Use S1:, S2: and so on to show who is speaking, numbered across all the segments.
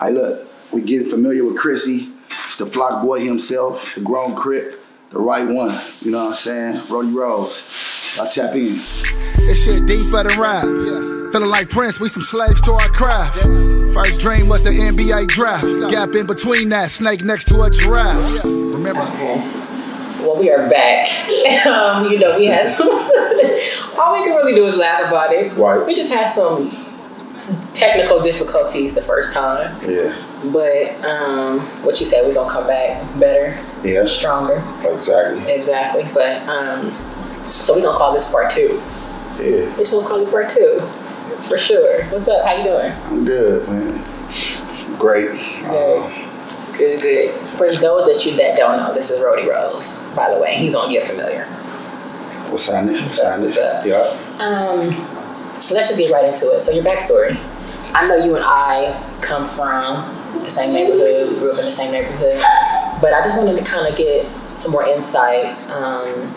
S1: Hey, look, we get familiar with Khrissy. It's the flock boy himself, the grown crip, the right one. You know what I'm saying? Roadie Rose. I tap in.
S2: This shit deep deeper than rap. Feeling like Prince, we some slaves to our craft. First dream was the NBA draft. Gap in between that, snake next to a giraffe. Remember?
S3: Well, we are back. um, you know, we had some. all we can really do is laugh about it.
S1: Right.
S3: We just had some technical difficulties the first time,
S1: Yeah.
S3: but um, what you said, we're gonna come back better,
S1: Yeah.
S3: stronger.
S1: Exactly.
S3: Exactly. But um, so we're gonna call this part two.
S1: Yeah.
S3: We're just gonna call it part two, for sure. What's up? How you doing?
S1: I'm good, man. Great. Uh,
S3: Good, good. For those that you that don't know, this is Roadie Rose. By the way, he's on Get Familiar.
S1: what's happening? What's happening?
S3: What's up?
S1: Yeah.
S3: Um, so let's just get right into it. So your backstory. I know you and I come from the same neighborhood, we grew up in the same neighborhood, but I just wanted to kind of get some more insight. Um,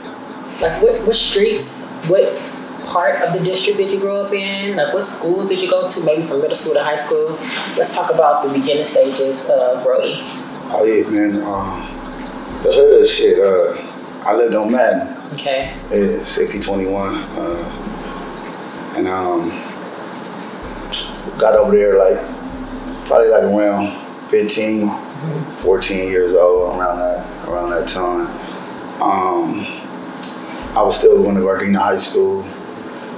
S3: like what, what streets, what part of the district did you grow up in? Like what schools did you go to? Maybe from middle school to high school. Let's talk about the beginning stages of Roadie.
S1: Oh yeah, man. Um, the hood shit. Uh, I lived on Madden.
S3: Okay.
S1: Yeah, 6021. Uh, and um, got over there like probably like around 15, 14 years old, around that around that time. Um, I was still going to Gardena High School,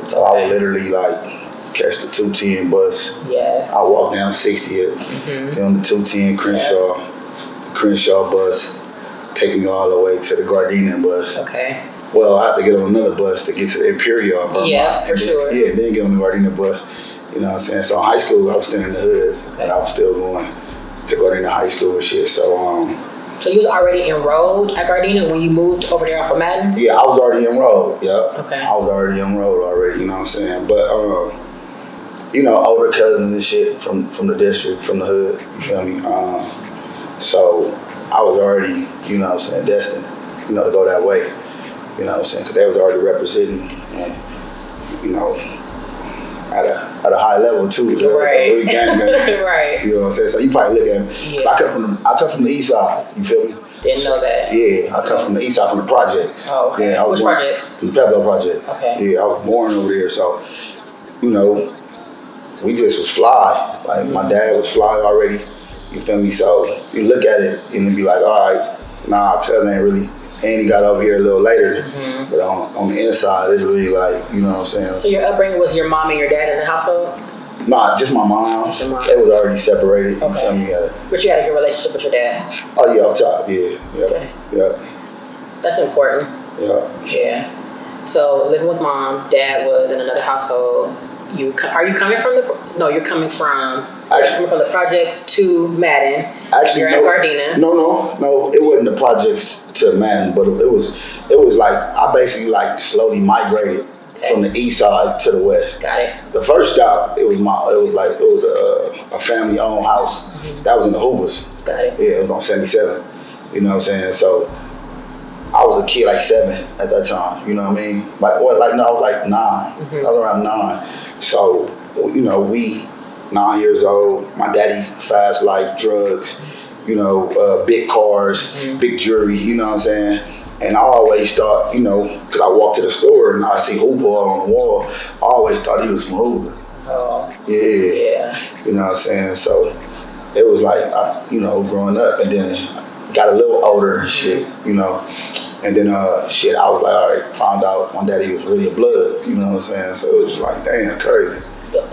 S1: so I would literally like catch the 210 bus.
S3: Yes.
S1: I walk down 60th, get on the 210 Crenshaw, Crenshaw bus, taking me all the way to the Gardena bus.
S3: Okay.
S1: Well, I have to get on another bus to get to the Imperial. Vermont.
S3: Yeah, for
S1: then-
S3: sure.
S1: Yeah, then get on the Gardena bus. You know what I'm saying? So in high school, I was still in the hood, and I was still going to Gardena High School and shit. So um,
S3: So you was already enrolled at Gardena when you moved over there off of Madden?
S1: yeah, I was already enrolled. Yeah.
S3: Okay.
S1: I was already enrolled already. You know what I'm saying? But um, you know, older cousins and shit from from the district, from the hood. You feel me? Um, so I was already, you know what I'm saying, destined, you know, to go that way. You know what I'm saying? Because they was already representing, and you know, at a at a high level too.
S3: Right.
S1: Really gang
S3: right.
S1: You know what I'm saying? So you probably look at me. 'cause I come from the, I come from the east side. You feel me?
S3: Didn't know that.
S1: Yeah, I come from the east side, from the projects.
S3: Oh, okay.
S1: Yeah, I was
S3: Which
S1: born-
S3: projects?
S1: The Pueblo Project.
S3: Okay.
S1: Yeah, I was born over there, so you know, we just was fly. Like my dad was fly already. You feel me? So you look at it and you be like, all right, nah, cousin ain't really. And he got over here a little later,
S3: Mm-hmm.
S1: but on, on the inside, it's really like, you know what I'm saying?
S3: So your upbringing was your mom and your dad in the household?
S1: Nah, just my mom.
S3: Just your mom.
S1: They was already separated. You
S3: Okay.
S1: feel me? Yeah.
S3: But you had a good relationship with your dad.
S1: Oh yeah, up top. Yeah, yeah,
S3: Okay.
S1: yeah,
S3: That's important.
S1: yeah.
S3: Yeah. So living with mom, dad was in another household. You are you coming from the? No, you're coming from.
S1: Actually-
S3: coming from the projects to Madden.
S1: Actually,
S3: you're
S1: no,
S3: at Gardena.
S1: No, no, no. It wasn't the projects to Madden, but it was. It was like I basically like slowly migrated from the east side to the west.
S3: Got it.
S1: The first job, it was my. It was like it was a, a family owned house mm-hmm. that was in the Hoovers.
S3: Got it.
S1: Yeah, it was on seventy seven. You know what I'm saying? So I was a kid like seven at that time. You know what I mean? Like? Like no, I was like 9 mm-hmm. I was around nine. So you know we nine years old. My daddy fast life, drugs. You know, uh, big cars, big jewelry. You know what I'm saying? And I always thought, you know, because I walked to the store and I see Hoover on the wall. I always thought he was from Hoover.
S3: Oh,
S1: Yeah.
S3: yeah.
S1: You know what I'm saying? So it was like, I, you know, growing up and then got a little older and shit, you know. And then, uh, shit, I was like, all right, found my daddy was really a blood, you know what I'm saying? So it was like, damn, crazy.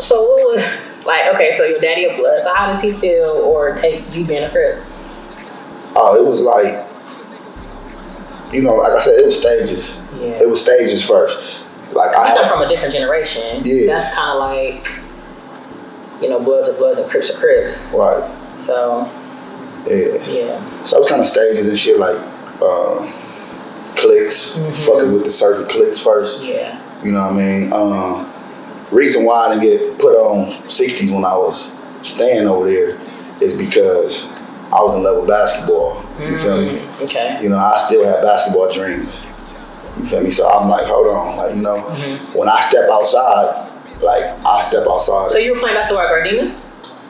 S3: So what was like? Okay, so your daddy a blood. So how did he feel or take you being a crip?
S1: Oh, it was like, you know, like I said, it was stages.
S3: Yeah.
S1: It was stages first. Like I
S3: come from a different generation.
S1: Yeah.
S3: That's kind of like, you know, Bloods are Bloods and Crips are Crips.
S1: right,
S3: So,
S1: yeah.
S3: yeah.
S1: So it was kind of stages and shit like, uh, clicks, mm-hmm. fucking with the certain clicks first.
S3: Yeah.
S1: You know what I mean? Um, reason why I didn't get put on 60s when I was staying over there is because I was in level basketball. You feel me?
S3: Mm, okay.
S1: You know, I still had basketball dreams. You feel me? So I'm like, hold on, like you know, mm-hmm. when I step outside, like I step outside.
S3: So you were playing basketball at Gardena?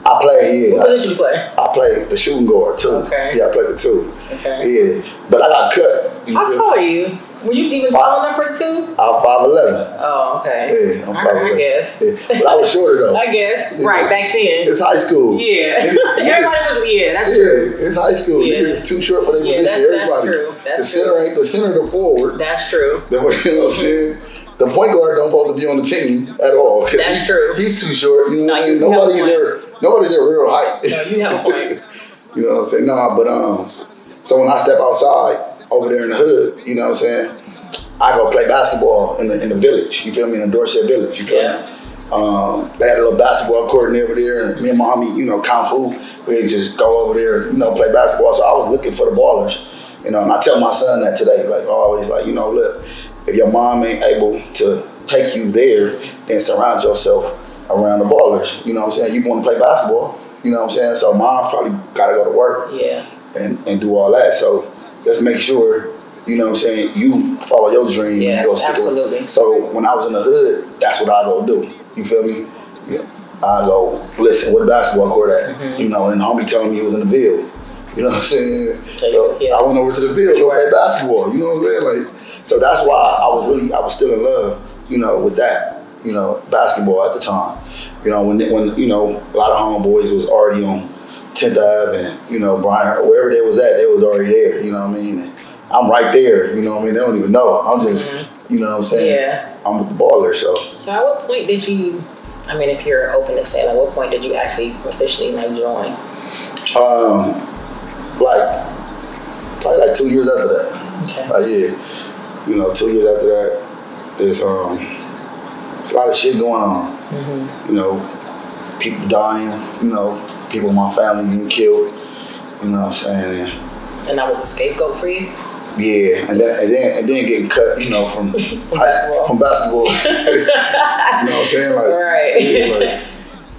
S1: I play, yeah.
S3: What position you play?
S1: I play the shooting guard too.
S3: Okay.
S1: Yeah, I play the two.
S3: Okay.
S1: Yeah, but I got cut.
S3: How tall are you? Were you even tall enough for two?
S1: I'm five eleven.
S3: Oh, okay.
S1: Yeah, I'm five
S3: right, I guess.
S1: Yeah. But I was shorter though.
S3: I guess.
S1: Yeah.
S3: Right back then.
S1: It's high school.
S3: Yeah. Everybody was. Yeah, that's true.
S1: Yeah, it's high school.
S3: Yeah.
S1: Niggas too short for their
S3: Yeah,
S1: position.
S3: that's- that's true. That's
S1: the center ain't the center of the forward.
S3: That's true.
S1: The, you know what I'm saying? The point guard don't supposed to be on the team at all.
S3: That's
S1: He-
S3: true.
S1: He's too short. You know
S3: No,
S1: what I
S3: you-
S1: Nobody's
S3: point.
S1: their nobody's their real height.
S3: No, you have a point.
S1: you know what I'm saying? Nah, but um, so when I step outside over there in the hood, you know what I'm saying? I go play basketball in the in the village. You feel me? In the Dorset village. You feel
S3: Yeah.
S1: me? Um, they had a little basketball court over there, and me and my homie, you know, Kung Fu, we just go over there, you know, play basketball. So I was looking for the ballers, you know, and I tell my son that today, like always, like, you know, look, if your mom ain't able to take you there, then surround yourself around the ballers. You know what I'm saying? You want to play basketball, you know what I'm saying? So mom probably gotta go to work
S3: Yeah.
S1: and, and do all that. So let's make sure, you know what I'm saying, you follow your dream.
S3: Yes,
S1: you go stick with-
S3: absolutely.
S1: So when I was in the hood, that's what I go do. You feel me? Yeah. I go, listen, the basketball court at?
S3: Mm-hmm.
S1: You know, and homie telling me it was in the field. You know what I'm saying?
S3: So yeah.
S1: I went over to the field to go play basketball. You know what I'm saying? Like, so that's why I was really, I was still in love, you know, with that, you know, basketball at the time. You know, when, when you know, a lot of homeboys was already on 10th Ave and, you know, Brian, wherever they was at, they was already there. You know what I mean? And I'm right there. You know what I mean? They don't even know. I'm just, you know what I'm saying?
S3: Mm-hmm. Yeah.
S1: I'm with the baller, so.
S3: So at what point did you? I mean, if you're open to say, like, what point did you actually officially like join?
S1: Um, like, probably like two years after that.
S3: Okay.
S1: Like, yeah, you know, two years after that, there's um, there's a lot of shit going on. You know, people dying. You know, people in my family getting killed. You know what I'm saying? And,
S3: And that was a scapegoat for you.
S1: yeah, and then and then and then getting cut. You know, from
S3: basketball.
S1: From basketball. you know what I'm saying? Like,
S3: Right.
S1: yeah, like,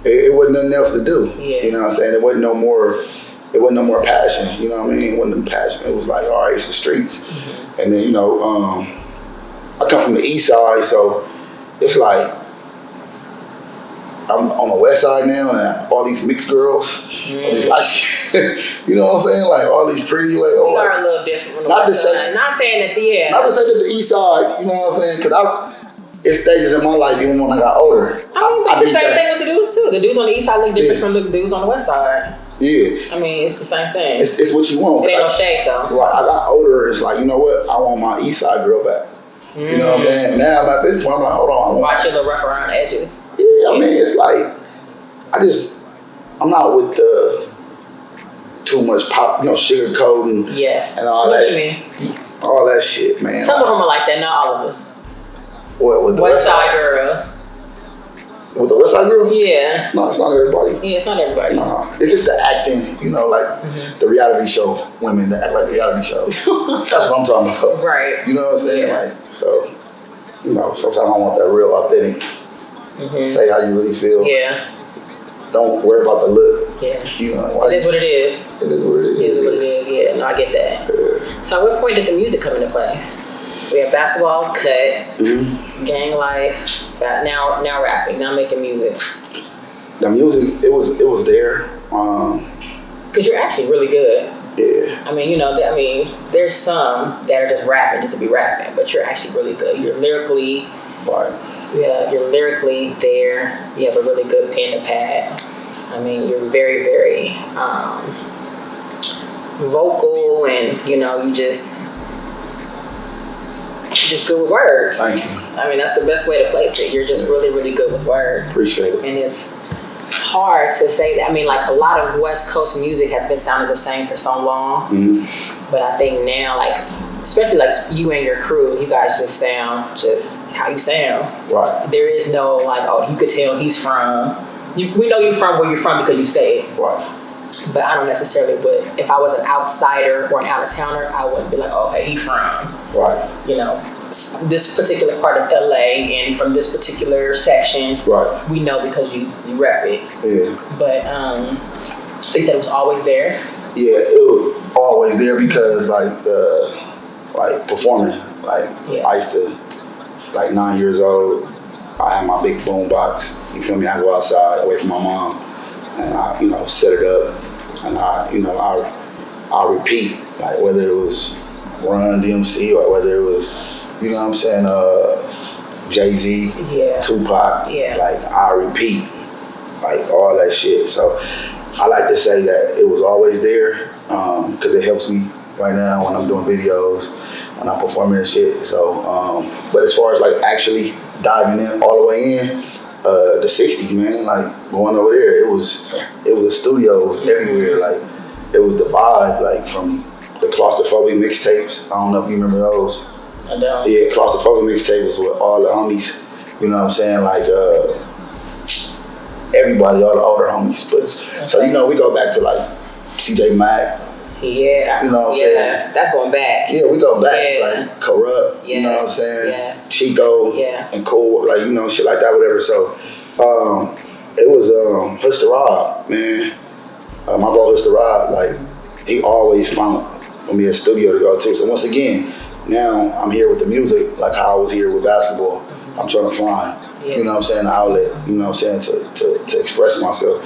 S1: it, it wasn't nothing else to do.
S3: Yeah.
S1: You know what I'm saying? It wasn't no more. It wasn't no more passion. You know what I mean? It wasn't passion. It was like, all right, it's the streets.
S3: Mm-hmm.
S1: And then you know, um, I come from the east side, so it's like I'm on the west side now, and all these mixed girls, all these light- you know what I'm saying? Like all these pretty, like, oh, like,
S3: are a little different from the
S1: Not
S3: west
S1: to say-
S3: side. Not saying that the yeah.
S1: not to say that the east side, you know what I'm saying? Because I, it's stages in my life, even when I got older.
S3: I mean, but the same
S1: that.
S3: thing with the dudes too. The dudes on the east side look different
S1: Yeah.
S3: from the dudes on the west side.
S1: Yeah,
S3: I mean, it's the same thing.
S1: it's, it's what you want.
S3: it ain't no
S1: I-
S3: shade though.
S1: Right, I got older. It's like you know what? I want my East Side girl back. You know what I'm saying? Now I'm at this point. I'm like, hold on. I want,
S3: Watch your little around edges.
S1: yeah, I mean, it's like I just I'm not with the too much pop, you know, sugar coating
S3: Yes.
S1: and all
S3: what
S1: that,
S3: mean?
S1: all that shit, man.
S3: Some of them are like that. Not all of us.
S1: what, with the
S3: West side girls.
S1: with the West Side girl?
S3: Yeah.
S1: No, it's not everybody.
S3: Yeah, it's not everybody.
S1: Nah, it's just the you know, like
S3: Mm-hmm.
S1: the reality show women that act like reality shows. That's what I'm talking about.
S3: Right.
S1: You know what I'm saying?
S3: Yeah.
S1: Like, so, you know, sometimes I want that real authentic. Say how you really feel.
S3: Mm-hmm. Yeah.
S1: Don't worry about the look.
S3: Yeah.
S1: You know, like,
S3: It is what it is.
S1: it is what it
S3: It is what it
S1: is.
S3: is. Yeah. No, I get that. So, at what point did the music come into place? We have basketball, cut,
S1: Mhm.
S3: gang life. Now, now rapping. Now making music.
S1: The music, it was, it was there. Um,
S3: Because you're actually really good.
S1: yeah,
S3: I mean, you know, I mean, there's some that are just rapping just to be rapping, but you're actually really good. You're lyrically,
S1: but
S3: yeah, you're lyrically there. You have a really good pen to pad. I mean, you're very, very um, vocal, and you know, you just you're just good with words.
S1: thank you.
S3: I mean, that's the best way to place it. You're just really, really good with words
S1: Appreciate it.
S3: and it's hard to say that. I mean, like a lot of West Coast music has been sounding the same for so long,
S1: Mhm.
S3: but I think now, like especially like you and your crew, you guys just sound just how you sound.
S1: Right,
S3: There is no like, oh, you could tell he's from. You, we know you're from where you're from because you say it,
S1: right.
S3: but I don't necessarily would. If I was an outsider or an out of towner, I wouldn't be like, oh, hey, he from
S1: Right,
S3: you know this particular part of LA and from this particular section
S1: right.
S3: we know because you, you rep it.
S1: Yeah.
S3: But um, they said it was always there.
S1: Yeah, it was always there because like the like performing. Like
S3: Yeah.
S1: I used to like nine years old, I had my big boom box. You feel me? I go outside away from my mom. and I, you know, set it up, and I, you know, I, I repeat, like whether it was Run DMC or whether it was, you know what I'm saying, uh, Jay Z,
S3: Yeah.
S1: Tupac,
S3: Yeah.
S1: like I repeat, like all that shit. So I like to say that it was always there because it helps me right now when I'm doing videos and I'm performing and shit. So, um, but as far as like actually diving in all the way in, uh, the '60s, man, like going over there, it was it was studios everywhere. Like it was the vibe, like from the claustrophobic mixtapes. I don't know if you remember those.
S3: I don't.
S1: Yeah, claustrophobic mixtapes with all the homies. You know what I'm saying? Like uh, everybody, all the older homies. But so you know, we go back to like CJ Mac.
S3: Yeah.
S1: You know what I'm saying?
S3: That's going back.
S1: Yeah, we go back
S3: Yeah.
S1: like Kurupt. You know what I'm saying?
S3: yes.
S1: Chico
S3: Yeah.
S1: and cool, like you know, shit like that, whatever. So um, it was um, Rob, man. Uh, my bro Huster Rob, like he always found for me a studio to go to. So once again, now I'm here with the music, like how I was here with basketball. I'm trying to find,
S3: Yeah.
S1: you know what I'm saying, an outlet, you know what I'm saying, to, to, to express myself.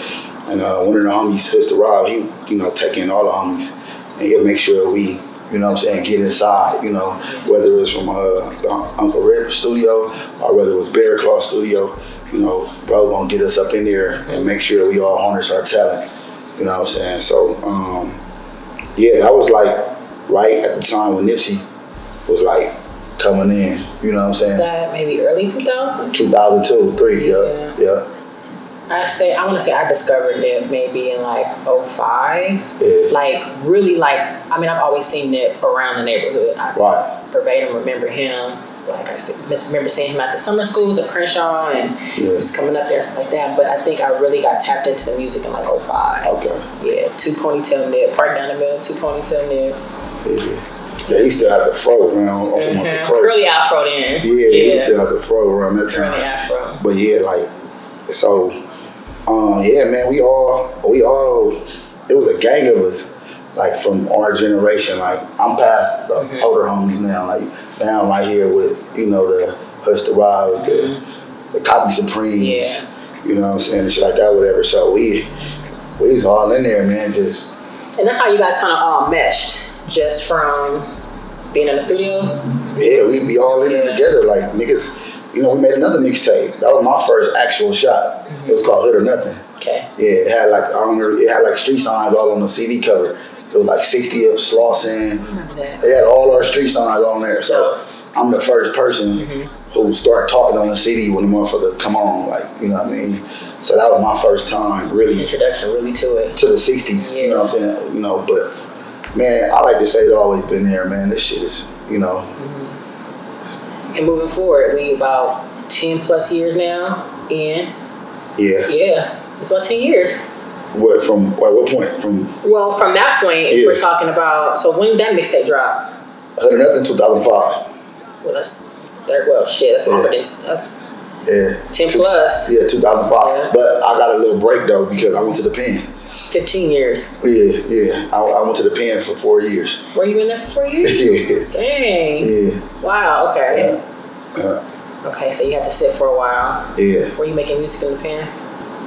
S1: And uh, one of the homies, Huster Rob, he, you know, take in all the homies and he'll make sure we, you know what I'm saying, get inside, you know, whether it's from uh, Uncle Rip studio or whether it was Bear Claw studio, you know, bro gonna get us up in there and make sure we all harness our talent, you know what I'm saying? So, um, yeah, that was like right at the time when Nipsey was like coming in, you know what I'm saying?
S3: that maybe early 2000?
S1: 2002, 3, yeah, yeah,
S3: I say I want to say I discovered Nip maybe in like 05.
S1: yeah.
S3: Like really like I mean I've always seen Nip around the neighborhood. I
S1: Right.
S3: verbatim remember him. Like I said, remember seeing him at the summer schools at Crenshaw and
S1: Yeah.
S3: just coming up there and stuff like that. But I think I really got tapped into the music in like 05.
S1: Okay.
S3: Yeah, two ponytail Nip, part down the middle, two ponytail Nip.
S1: Yeah. Yeah, he still had the fro around, also mm the fro.
S3: Curly afro then.
S1: Yeah, he still had the fro around that time.
S3: Curly afro.
S1: But yeah, like so um yeah man, we all we all it was a gang of us, like from our generation. Like I'm past the
S3: Mm-hmm.
S1: older homies now, like now I'm right here with, you know, the Hush the Ride, the the Copy Supremes,
S3: Mm-hmm. Yeah.
S1: you know what I'm saying, and shit like that, whatever. So we we was all in there, man, just
S3: And that's how you guys kind of all meshed, just from being in the studios.
S1: yeah, we'd be all in there
S3: Yeah.
S1: together, like niggas. You know, we made another mixtape. That was my first actual shot. It was called Hood or Nothing.
S3: Okay.
S1: Yeah, it had like I don't remember, it had like street signs all on the CD cover. It was like 60 of Slauson.
S3: That.
S1: It had all our street signs on there. So I'm the first person mm-hmm. who start talking on the CD when the motherfucker come on, like, you know what I mean? So that was my first time really
S3: Introduction really to it.
S1: to the 60s, you know what I'm saying? You know, but man, I like to say it's always been there, man. This shit is, you know, mm-hmm.
S3: And moving forward, we about 10 plus years now in.
S1: yeah.
S3: Yeah, it's about 10 years.
S1: What from at what point? From
S3: Well, from that point,
S1: Yeah.
S3: we're talking about, so when did that mixtape drop?
S1: Or Nothing 2005.
S3: Well, that's, that, well, shit, that's longer than, that's
S1: Yeah.
S3: 10 plus,
S1: Yeah, 2005.
S3: Yeah.
S1: But I got a little break though because I went to the pen.
S3: 15 years.
S1: Yeah, yeah. I, I went to the pen for four years.
S3: Were you in there for four years?
S1: yeah,
S3: Dang.
S1: yeah,
S3: Wow, okay.
S1: yeah, uh,
S3: Okay, so you had to sit for a while.
S1: yeah.
S3: Were you making music in the pen?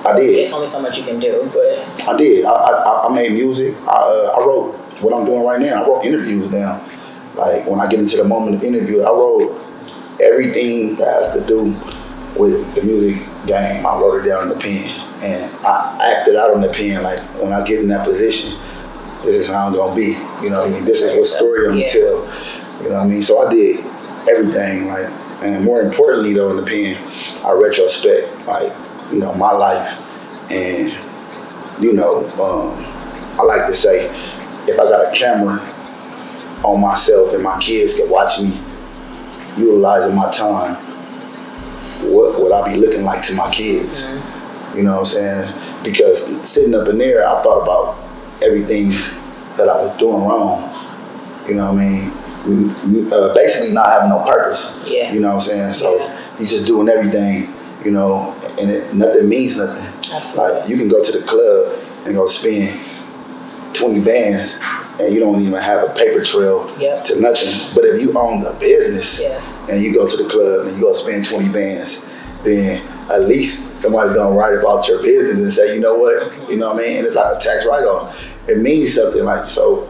S1: I did.
S3: There's only so much you can do, but
S1: I did. I, I, I made music. I, uh, I wrote what I'm doing right now. I wrote interviews down. Like when I get into the moment of interview, I wrote everything that has to do with the music game. I wrote it down in the pen, and I acted out on the pen. Like when I get in that position, this is how I'm gonna be. You know what I mean? This is what story I'm gonna
S3: Yeah.
S1: tell. You know what I mean? So I did everything. Like, and more importantly though, in the pen, I retrospect like you know my life and you know, um, I like to say, if I got a camera on myself and my kids can watch me utilizing my time, what would I be looking like to my kids? You know what I'm saying? Because sitting up in there, I thought about everything that I was doing wrong. You know what I mean? Uh, basically, not having no purpose.
S3: Yeah.
S1: You know what I'm saying? So
S3: Yeah.
S1: he's just doing everything, you know, and it, nothing means nothing.
S3: Absolutely.
S1: Like you can go to the club and go spend 20 bands and you don't even have a paper trail
S3: Yep.
S1: to nothing. But if you own the business
S3: yes.
S1: and you go to the club and you go spend 20 bands, then at least somebody's gonna write about your business and say, you know what, you know what I mean? And it's like a tax write-off. It means something like so.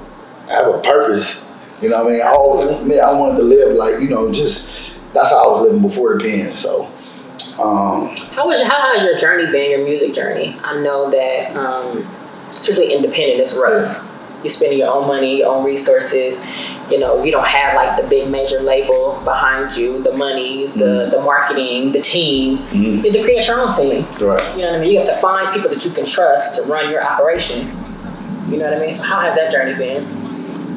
S1: I have a purpose. You know what I mean? I always, man, I wanted to live like you know, just that's how I was living before the pen. So. Um,
S3: how was how has your journey been? Your music journey? I know that, um, especially independent, is rough. You're spending your own money, your own resources you know, you don't have like the big major label behind you, the money, the, mm-hmm. the marketing, the team. Mm-hmm. You have to create your own team.
S1: Right.
S3: You know what I mean? You have to find people that you can trust to run your operation. You know what I mean? So how has that journey been?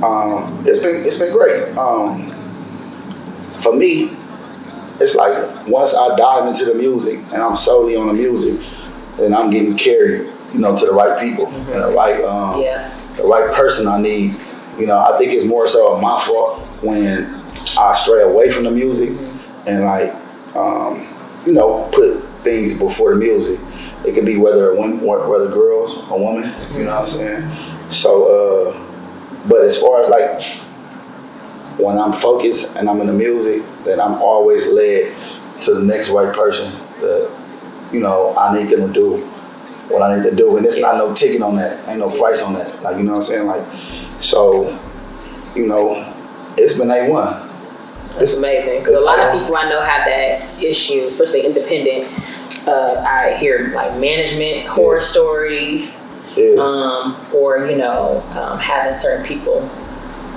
S1: Um, it's been it's been great. Um, for me, it's like once I dive into the music and I'm solely on the music, then I'm getting carried, you know, to the right people, mm-hmm. and the right um, yeah. the right person I need you know, I think it's more so my fault when I stray away from the music and like, um, you know, put things before the music. It could be whether one, whether girls or women. You know what I'm saying? So, uh, but as far as like when I'm focused and I'm in the music, then I'm always led to the next right person that you know I need them to do what I need to do, and there's not no ticket on that, ain't no price on that. Like you know what I'm saying? Like so, you know, it's been
S3: a one. That's amazing. Because a lot of people I know have that issue, especially independent. Uh, I hear like management horror yeah. stories, yeah. Um, or you know, um, having certain people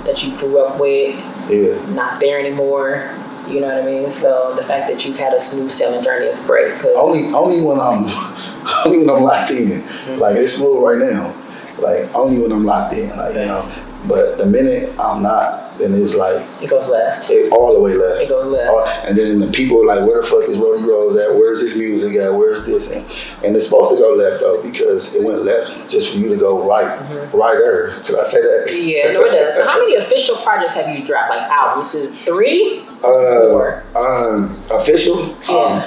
S3: that you grew up with
S1: yeah.
S3: not there anymore. You know what I mean? So the fact that you've had a smooth selling journey is great.
S1: Cause only only when I'm only when I'm locked in. Mm-hmm. Like it's smooth right now. Like only when I'm locked in, like okay. you know. But the minute I'm not, then it's like
S3: it goes left.
S1: It, all the way left.
S3: It goes left. All,
S1: and then the people are like, where the fuck is Roadie Rose at? Where's this music at? Where's this? And, and it's supposed to go left though because it went left just for you to go right, mm-hmm. right there. Did I say that?
S3: Yeah, no, it does. So how many official projects have you dropped? Like albums? Is three?
S1: Uh, Four? Um, official? Yeah. Um,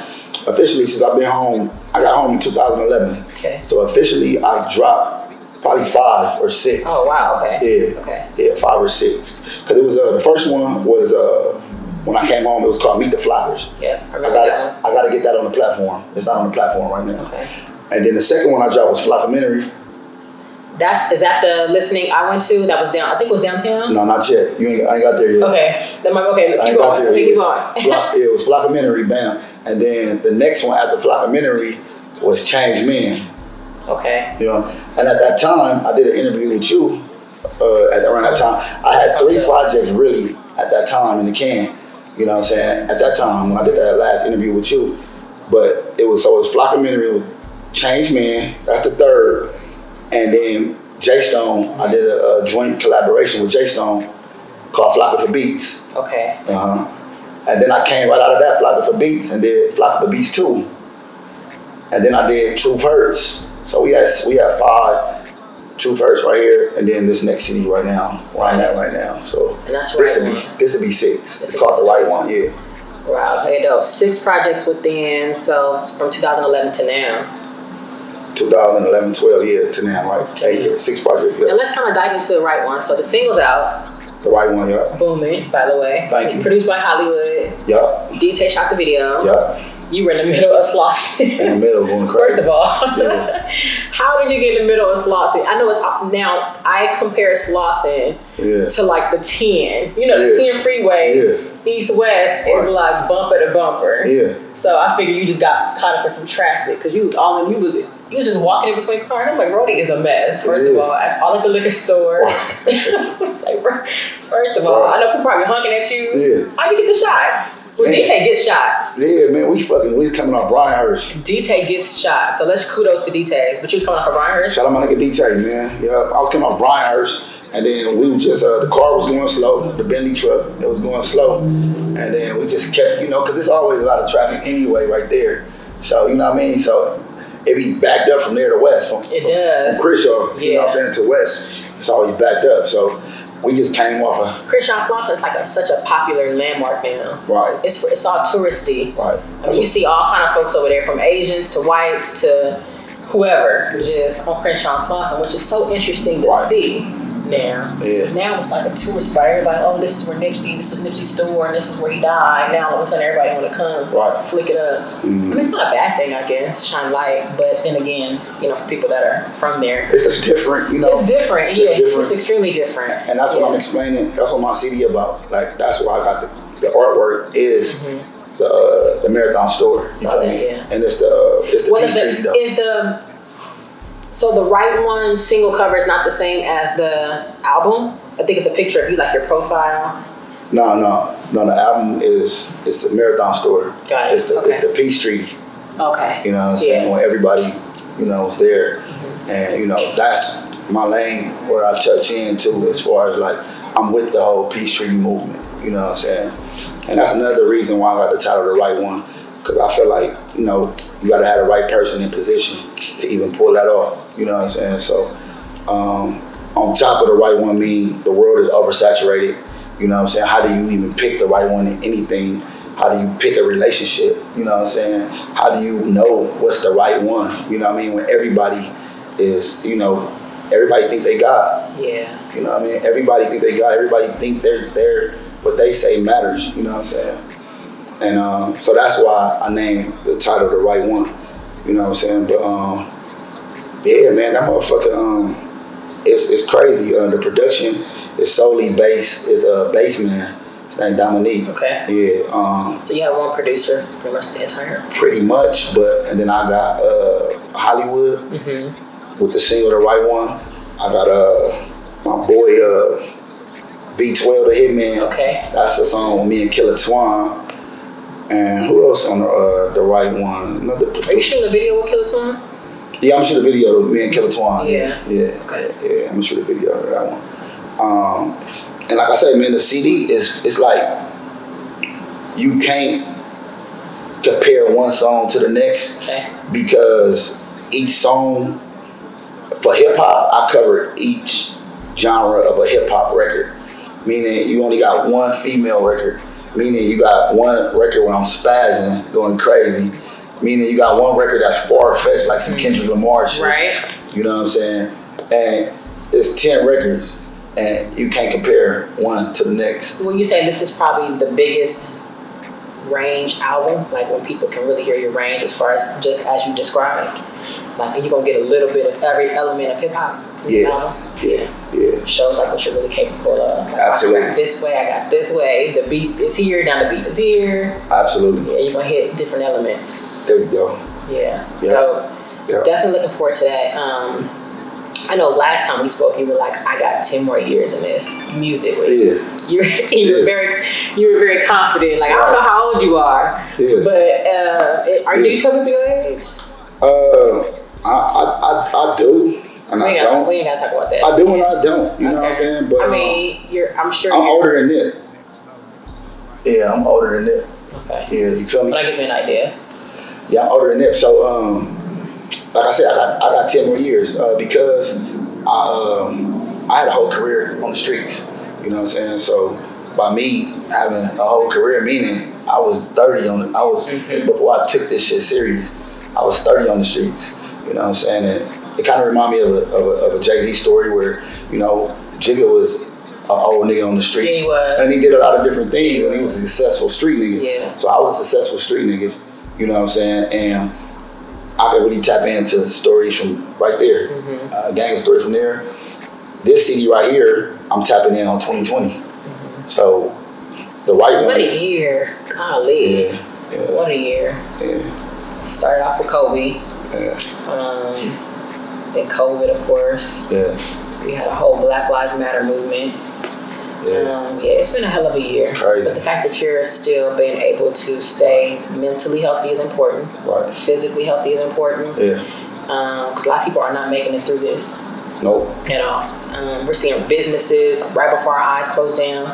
S1: officially, since I've been home, I got home in 2011.
S3: Okay.
S1: So officially, I dropped probably five or six.
S3: Oh wow! Okay.
S1: Yeah.
S3: Okay.
S1: Yeah, five or six. Because it was uh, the first one was uh, when I came home. It was called Meet the Flyers.
S3: Yeah,
S1: I, I got I got to get that on the platform. It's not on the platform right now.
S3: Okay.
S1: And then the second one I dropped was Flockumentary.
S3: That's is that the listening I went to that was down I think it was downtown?
S1: No, not yet. You ain't, I ain't got there yet.
S3: Okay. Then might okay, keep going. There keep going.
S1: it was Flockumentary, bam. And then the next one after Flockumentary was Change Men.
S3: Okay.
S1: You know, and at that time, I did an interview with you. Uh, at around that time, I had three okay. projects really at that time in the can. You know what I'm saying? At that time, when I did that last interview with you, but it was so it was Flockumentary, Change Man. That's the third, and then Jay Stone. I did a, a joint collaboration with Jay Stone called Flocka for Beats.
S3: Okay.
S1: Uh huh. And then I came right out of that Flocka for Beats and did Flocka for Beats two. And then I did Truth Hurts. So we had we had five Truth Hurts right here, and then this next city right now, where I'm at right now. So
S3: and that's.
S1: This would be this would be six. This it's called the right one, yeah.
S3: Wow, okay, dope. Six projects within, so from 2011 to now.
S1: 2011, 12 years to now, right? Eight years, six projects. Yeah.
S3: And let's kind of dive into the right one. So the single's out.
S1: The right one, yeah.
S3: Booming, by the way.
S1: Thank you.
S3: Produced by Hollywood.
S1: Yeah.
S3: DT shot the video.
S1: Yeah
S3: you were in the middle of Slauson.
S1: In the middle, going crazy.
S3: First of all, yeah. how did you get in the middle of Slauson? I know it's now. I compare Slauson
S1: yeah.
S3: to like the ten. You know,
S1: yeah.
S3: the ten freeway. East west right. is like bumper to bumper.
S1: Yeah.
S3: So I figured you just got caught up in some traffic because you was all in. You was you was just walking in between cars. I'm like, Roadie is a mess. First of all, at all at the liquor store. like, first of all, I know people probably honking at you.
S1: Yeah.
S3: How you get the shots? Well, DT gets shots.
S1: Yeah, man, we fucking we coming off Brynhurst.
S3: DT gets shots. So let's kudos to DT. But you was coming off of Brynhurst?
S1: Shout out my nigga DT, man. Yeah, I was coming off Brynhurst. And then we just, uh, the car was going slow, the Bentley truck, it was going slow. And then we just kept, you know, because there's always a lot of traffic anyway right there. So, you know what I mean? So it be backed up from there to west. From,
S3: it does.
S1: From Crenshaw, you know what I'm saying, to west. It's always backed up. So we just came off of
S3: Crenshaw Slauson is like a, such a popular landmark now.
S1: Right.
S3: It's it's all touristy.
S1: Right.
S3: I mean, you see all kind of folks over there, from Asians to whites to whoever, just on Crenshaw Slauson, which is so interesting to right. see. Now.
S1: Yeah.
S3: Now it's like a tourist spot. Everybody, oh, this is where Nipsey, this is Nipsey's store, and this is where he died. Now all of a sudden everybody want to come,
S1: Right.
S3: flick it up. I mean, it's not a bad thing, I guess, shine light. But then again, you know, for people that are from there,
S1: It's just different, you know.
S3: it's different.
S1: It's
S3: yeah,
S1: different.
S3: it's extremely different.
S1: And that's what. I'm explaining. That's what my CD about. Like that's why I got the, the artwork is the uh, the marathon store. You
S3: Saw
S1: feel
S3: that,
S1: me?
S3: yeah.
S1: And it's the it's the
S3: What is
S1: Peachtree
S3: the is the so the right one single cover is not the same as the album? I think it's a picture of you, like your profile.
S1: No, no, no. The album is it's the marathon story.
S3: Got it.
S1: It's the it's
S3: Okay.
S1: the Peachtree.
S3: Okay.
S1: You know what I'm saying?
S3: Yeah.
S1: When everybody, you know, is there.
S3: Mm-hmm.
S1: And, you know, that's my lane where I touch into as far as like I'm with the whole Peachtree movement. You know what I'm saying? And that's another reason why I got the title The Right One. Cause I feel like, you know, you gotta have the right person in position to even pull that off. You know what I'm saying? So um, on top of the right one mean the world is oversaturated. You know what I'm saying? How do you even pick the right one in anything? How do you pick a relationship? You know what I'm saying? How do you know what's the right one? You know what I mean? When everybody is, you know, everybody think they got.
S3: Yeah.
S1: You know what I mean? Everybody think they got. Everybody think they're they're what they say matters. You know what I'm saying? And um, so that's why I named the title the right one. You know what I'm saying? But um, yeah, man, that motherfucker, um, it's it's crazy. Uh, the production is solely based. It's a bassman. His name Dominique.
S3: Okay.
S1: Yeah, um,
S3: So you have one producer pretty much the entire.
S1: pretty much. But and then I got uh, Hollywood
S3: Mm-hmm.
S1: with the single, the right one. I got uh, my boy uh, B12 the Hitman.
S3: Okay.
S1: That's a song with me and Killer Twan. And who else on the uh, the right one? Another.
S3: Are you shooting a video with Killer Twan?
S1: Yeah, I'm gonna shoot a video of me and Killer Twan.
S3: Yeah.
S1: Yeah.
S3: Okay.
S1: Yeah, I'm gonna shoot a video of that one. Um, and like I said, man, the CD is it's like you can't compare one song to the next
S3: Okay.
S1: because each song for hip hop, I covered each genre of a hip hop record. Meaning you only got one female record. Meaning you got one record where I'm spazzing, going crazy. Meaning you got one record that's far fetched, like some mm. Kendrick Lamar shit.
S3: Right.
S1: You know what I'm saying? And it's ten records, and you can't compare one to the next.
S3: Well, you say this is probably the biggest range album, like when people can really hear your range as far as just as you described. Like you're gonna get a little bit of every element of hip hop.
S1: Yeah.
S3: album.
S1: Yeah, yeah,
S3: Shows like what you're really capable of. Like,
S1: Absolutely.
S3: I got this way, I got this way. The beat is here, now the beat is here.
S1: absolutely.
S3: Yeah, you're gonna hit different elements.
S1: There you go.
S3: Yeah.
S1: Yeah.
S3: So
S1: Yeah.
S3: definitely looking forward to that. Um, I know last time we spoke, you were like, "I got ten more years in this musically."
S1: Yeah,
S3: You, you were
S1: Yeah.
S3: very, you were very confident. Like I don't know how old you are,
S1: Yeah.
S3: but uh, are you telling me your age?
S1: uh, I, I, I, I do, and
S3: We
S1: I
S3: ain't,
S1: don't.
S3: we ain't gotta talk about that.
S1: I do and I don't. You know what I'm saying? But
S3: I
S1: uh,
S3: mean, you're. I'm sure.
S1: I'm older than that. Yeah, I'm older than that.
S3: Okay.
S1: Yeah, you feel me?
S3: But I give you an idea.
S1: Yeah, I'm older than that. So, um, like I said, I got, I got 10 more years uh, because I, um, I had a whole career on the streets. You know what I'm saying? So, by me having a whole career, meaning I was 30 on it. I was,
S3: Mhm.
S1: before I took this shit serious, I was 30 on the streets. You know what I'm saying? And it kind of reminded me of a, of a, of a Jay Z story where, you know, Jigga was an old nigga on the street,
S3: Yeah, he was.
S1: And he did a lot of different things, and he was a successful street nigga.
S3: Yeah.
S1: So I was a successful street nigga, you know what I'm saying? And I could really tap into stories from right there,
S3: Mm-hmm.
S1: uh, gang of stories from there. This CD right here, I'm tapping in on 2020. So the right
S3: Mm-hmm. What a year, golly!
S1: Yeah, yeah,
S3: What a year.
S1: yeah,
S3: Started off with Kobe.
S1: yeah,
S3: Um, then COVID, of course.
S1: yeah,
S3: We had a whole Black Lives Matter movement.
S1: yeah.
S3: Um, yeah, it's been a hell of a year. But the fact that you're still being able to stay mentally healthy is important.
S1: Right.
S3: Physically healthy is important.
S1: Yeah.
S3: Because a lot of people are not making it through this
S1: Nope.
S3: at all. Um, we're seeing businesses right before our eyes close down,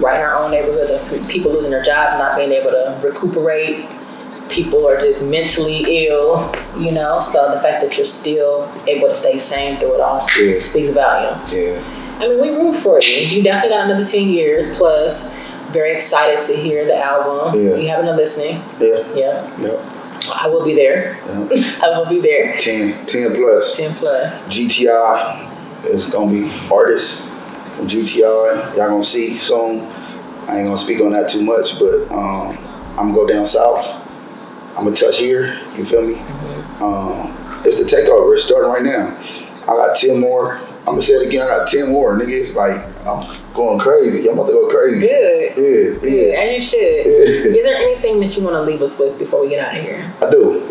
S3: right in our own neighborhoods, of people losing their jobs, not being able to recuperate. People are just mentally ill, you know. So the fact that you're still able to stay sane through it all
S1: Yeah.
S3: speaks volume.
S1: Yeah.
S3: I mean, we root for you. You definitely got another 10 years plus. Very excited to hear the album.
S1: Yeah.
S3: You haven't been listening.
S1: Yeah.
S3: Yeah.
S1: Yeah.
S3: I will be there.
S1: yeah.
S3: I will be there.
S1: 10, 10 plus.
S3: 10 plus.
S1: GTI is gonna be artist. from GTI. Y'all gonna see soon. I ain't gonna speak on that too much, but um, I'm gonna go down south. I'm gonna touch here. You feel me? Um, it's the takeover. It's starting right now. I got ten more. I'm gonna say it again. I got ten more, nigga. Like I'm going crazy. I'm about to go crazy.
S3: Good.
S1: Yeah,
S3: Good.
S1: yeah.
S3: And you should.
S1: Yeah.
S3: Is there anything that you want to leave us with before we get out of here?
S1: I do.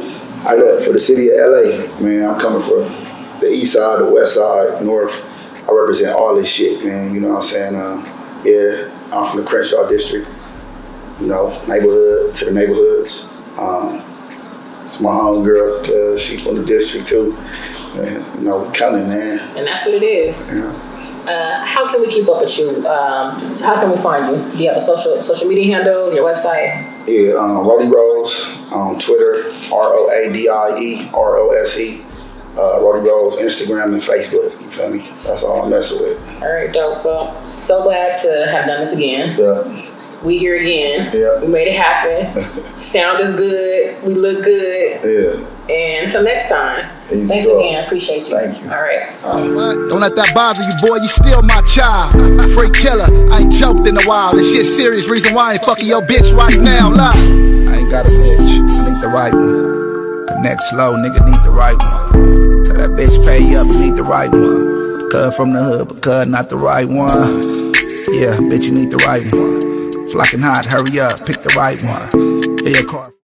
S1: I look for the city of LA, man. I'm coming from the east side, the west side, north. I represent all this shit, man. You know what I'm saying? Uh, yeah, I'm from the Crenshaw district. You know, neighborhood to the neighborhoods. Um, it's my home girl, cause she's from the district too. And, you know, coming, man.
S3: And that's what it is.
S1: Yeah.
S3: Uh, how can we keep up with you? Um, so how can we find you? Do you have a social social media handles, your website?
S1: Yeah, um, Roadie Rose on Twitter, R O A D I E R O S E. Uh, Roadie Rose, Instagram and Facebook. You feel me? That's all I'm messing with.
S3: All right, dope. Well, so glad to have done this again.
S1: Yeah.
S3: We here again.
S1: Yeah.
S3: We made it happen. Sound is good. We look good.
S1: Yeah.
S3: And until next time. Thanks again. Appreciate you.
S1: Thank you.
S3: All right.
S2: Don't let that bother you, boy. You still my child. Free killer. I ain't joked in a while. This shit serious. Reason why I ain't fucking your bitch right now. Lie. I ain't got a bitch. I need the right one. Connect slow, nigga. Need the right one. Tell that bitch pay up. Need the right one. Cuz from the hood, but cuz not the right one. Yeah, bitch, you need the right one. Flocking hot, hurry up, pick the right one. Your car.